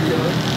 video.